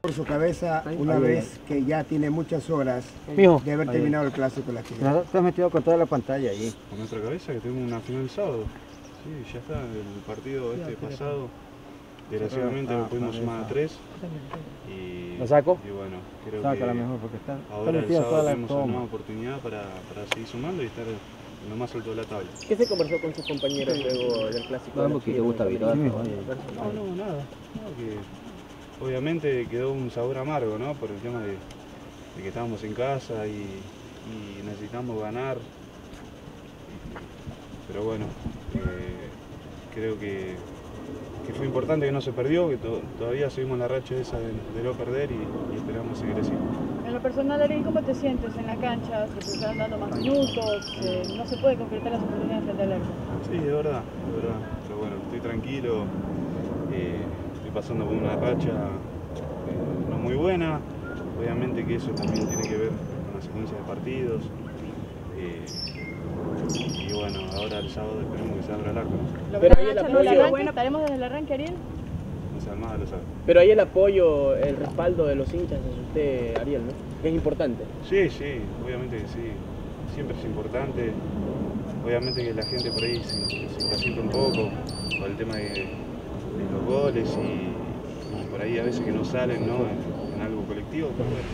por su cabeza una Ahí, vez que ya tiene muchas horas Mijo, de haber ahí. terminado el clásico la Chile. No, Estás metido con toda la pantalla ahí. Con nuestra cabeza que tenemos una final el sábado. Sí, ya está, el partido este pasado. Desgraciadamente Ah, lo pudimos ah, sumar a ah. tres. Y, ¿Lo saco? Y bueno, creo Sácala que mejor porque está, está ahora el sábado la tenemos una nueva oportunidad para, para seguir sumando y estar en lo más alto de la tabla. ¿Qué se conversó con sus compañeros luego del clásico? Vamos, que te gusta virar. No, no, nada. No, que obviamente quedó un sabor amargo, ¿no? Por el tema de, de que estábamos en casa y, y necesitamos ganar. Pero bueno, eh, creo que, que fue importante que no se perdió, que to- todavía seguimos la racha esa de, de no perder y, y esperamos seguir así. En lo personal, Ariel, ¿cómo te sientes en la cancha? Se te están dando más minutos, eh, no se puede concretar las oportunidades frente al arco. Sí, de verdad, de verdad. Pero bueno, estoy tranquilo, eh, estoy pasando por una racha eh, no muy buena. Obviamente que eso también tiene que ver con la secuencia de partidos. eh, y bueno, ahora el sábado esperemos que se abra el arco. ¿no? ¿Lo Pero ahí el apoyo- arranque? ¿Estaremos desde el arranque, Ariel? No lo sabe. Pero ahí el apoyo, el respaldo de los hinchas hacia usted, Ariel, ¿no? Que es importante. Sí, sí, obviamente que sí. Siempre es importante. Obviamente que la gente por ahí se, se impacienta un poco por el tema de, de los goles y, y por ahí a veces que no salen ¿no? En, en algo colectivo, pero bueno,